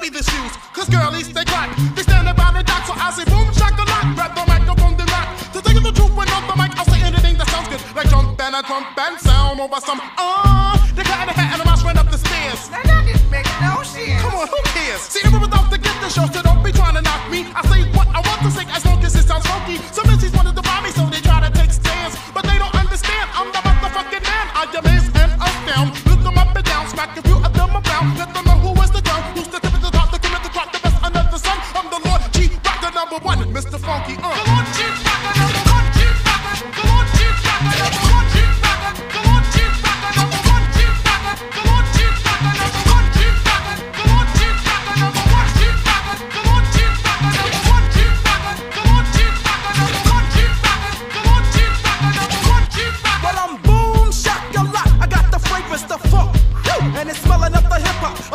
be the shoes, cause girlies, they crack. They stand around the dock, so I say boom, shock the lock. Grab the microphone, the rock. To think of the truth when on the mic, I'll say anything that sounds good. Like jump and I jump and sound over some, uh. They got a hat and a mouse ran up the stairs. Now that just makes no sense. Come on, who cares? See, everyone's out to get the show, so don't be trying to knock me. I say what I want to say as long as it sounds funky. Some bitches wanted to buy me, so they try to take stands. But they don't understand, I'm the motherfucking man. I demand and I'm down. Look them up and down, smack a few of them around. Let them know was the girl. number one, Mr. Funky on. Come on, chief, number one, chief, come on, chief, number one, chief, come on, chief, number one, chief, come on, chief, number one, chief, come on, chief, number one, chief, come on, chief, number one, chief, come on, chief, number one, chief, come on, chief, number one, chief. Well, I'm boom, shakalaka. I got the fragrance, to fuck, and it's smelling up the hip hop.